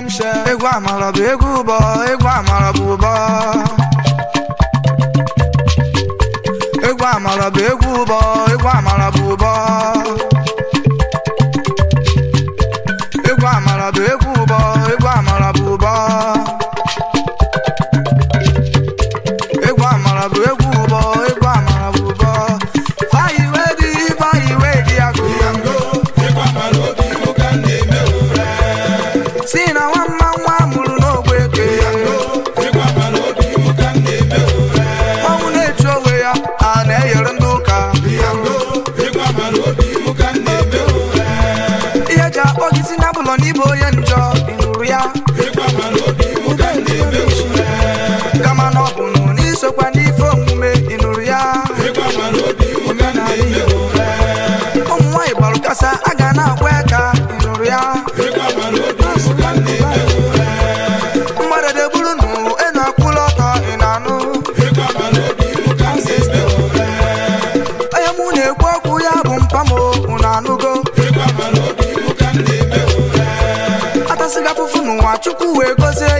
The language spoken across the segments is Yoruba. mshe egwu amara bụ egwu ụbọ egwu amara bụ ụbọ egwu amara bụ egwu ụbọ egwu amara bụ ụbọ double on the boy and jaw. Chukwu wey go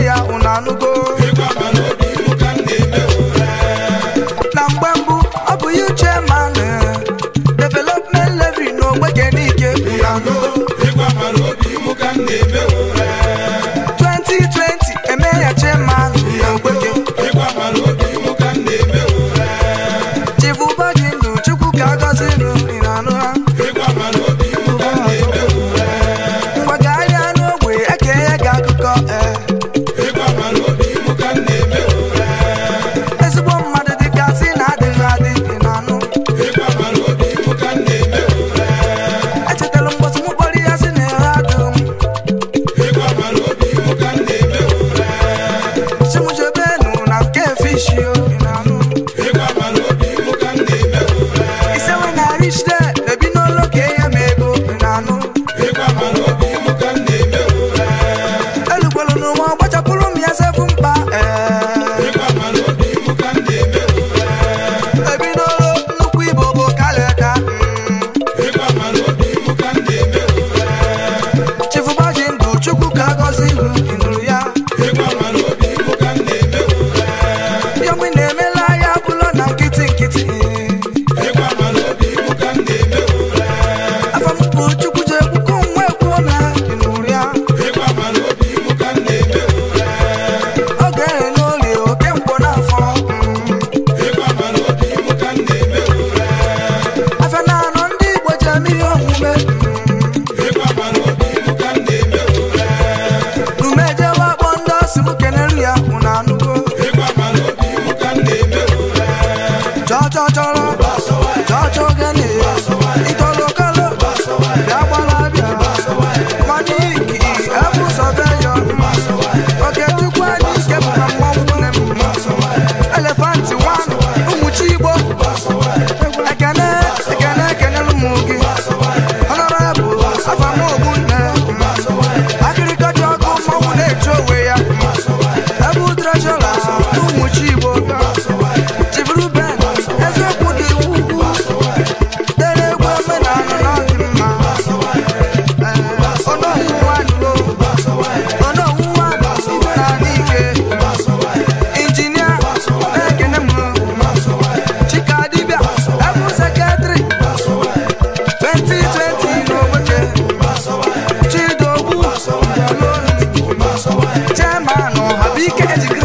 Rica é de